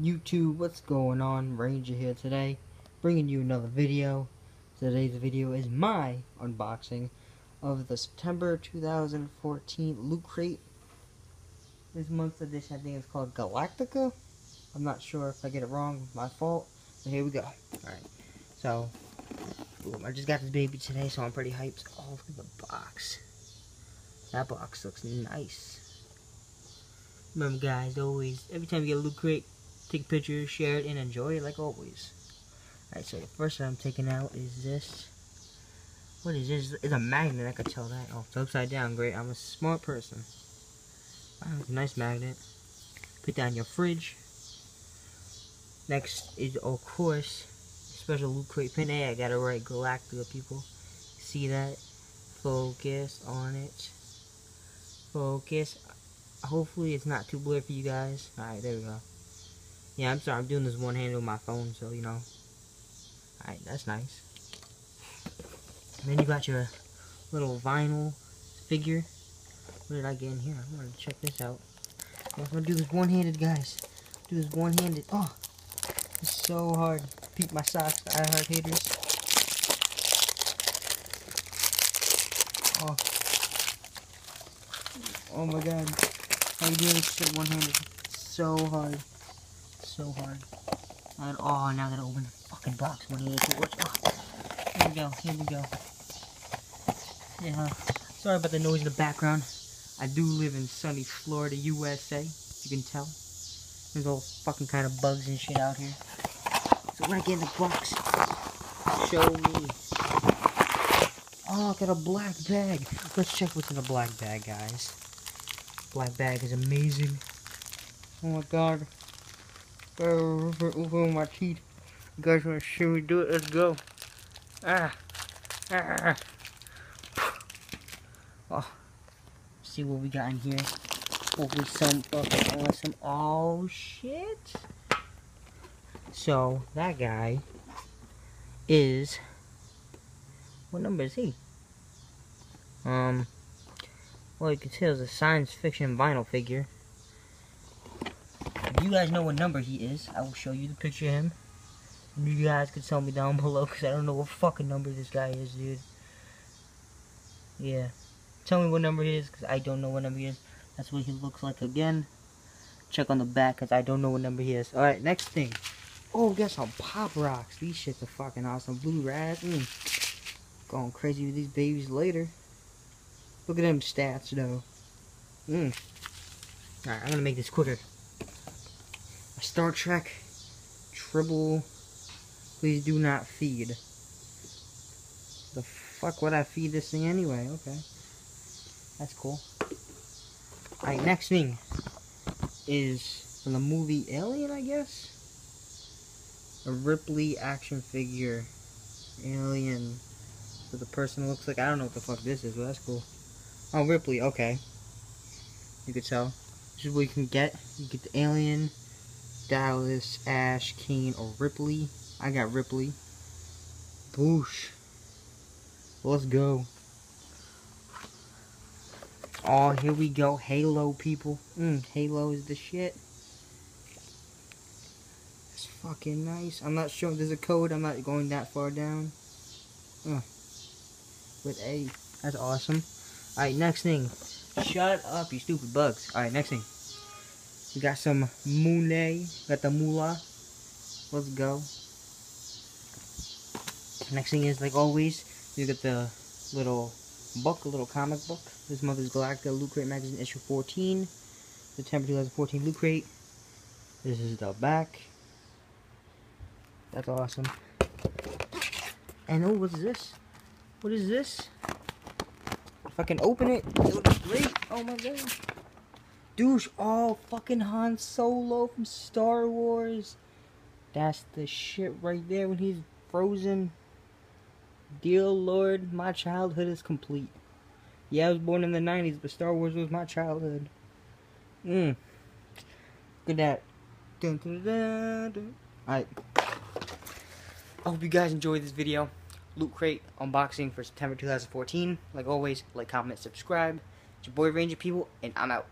YouTube, what's going on? Ranger here today, bringing you another video. Today's video is my unboxing of the September 2014 Loot Crate. This month's edition, I think it's called Galactica. I'm not sure if I get it wrong, my fault. But here we go. Alright, so, boom, I just got this baby today, so I'm pretty hyped. Oh, look at the box. That box looks nice. Remember guys, always, every time you get a loot crate, take pictures, share it, and enjoy it like always. Alright, so the first I'm taking out is this. What is this? It's a magnet, I could tell that. Oh, it's upside down, great. I'm a smart person. Wow, it's a nice magnet. Put that in your fridge. Next is, of course, special loot crate pin. Hey, I got it right, Galactica, people. See that? Focus on it. Focus. Hopefully it's not too blurry for you guys. Alright, there we go. Yeah, I'm sorry, I'm doing this one-handed with my phone, so, you know. Alright, that's nice. And then you got your little vinyl figure. What did I get in here? I'm gonna check this out. I'm gonna do this one-handed, guys. Do this one-handed. Oh, it's so hard. Peep my socks, I heart haters. Oh. Oh my god. You doing this shit one-handed? So hard. So hard. And, oh, now I gotta open the fucking box when you oh, Here we go, here we go. Yeah, sorry about the noise in the background. I do live in sunny Florida, USA. You can tell. There's all fucking kind of bugs and shit out here. So when I get in the box, show me. Oh, I got a black bag. Let's check what's in the black bag, guys. Black bag is amazing. Oh my god. Over, over my teeth. Guys want to see me do it? Let's go. Ah. Ah. Oh. See what we got in here. Hopefully some fucking awesome. Oh, shit. So, that guy is... What number is he? Um... Well, you can tell it's a science fiction vinyl figure. You guys know what number he is, I will show you the picture of him. And you guys can tell me down below, because I don't know what fucking number this guy is, dude. Yeah. Tell me what number he is, because I don't know what number he is. That's what he looks like again. Check on the back, because I don't know what number he is. Alright, next thing. Oh, got some Pop Rocks. These shits are fucking awesome. Blue Razz. Mm. Going crazy with these babies later. Look at them stats, though. Mm. Alright, I'm gonna make this quicker. A Star Trek Tribble. Please do not feed. The fuck would I feed this thing anyway? Okay. That's cool. Alright, next thing is from the movie Alien, I guess? A Ripley action figure. Alien. So the person looks like, I don't know what the fuck this is, but that's cool. Oh, Ripley, okay. You could tell. This is what you can get. You get the Alien, Dallas, Ash, Kane, or Ripley. I got Ripley. Boosh. Let's go. Oh, here we go. Halo, people. Mm, Halo is the shit. It's fucking nice. I'm not sure if there's a code. I'm not going that far down. With A. That's awesome. Alright, next thing. Shut up, you stupid bugs. Alright, next thing. We got some Moonay. Got the Moolah. Let's go. Next thing is, like always, you get the little book, a little comic book. This month is Galactica Loot Crate Magazine issue 14. September 2014 Loot Crate. This is the back. That's awesome. And oh, what's this? What is this? If I can open it, it looks great. Oh my god. Douche, oh, fucking Han Solo from Star Wars. That's the shit right there when he's frozen. Dear Lord, my childhood is complete. Yeah, I was born in the 90s, but Star Wars was my childhood. Mmm. Good. Dun, dun, dun, dun. Alright. I hope you guys enjoyed this video. Loot Crate unboxing for September 2014. Like always, like, comment, subscribe. It's your boy Ranger People, and I'm out.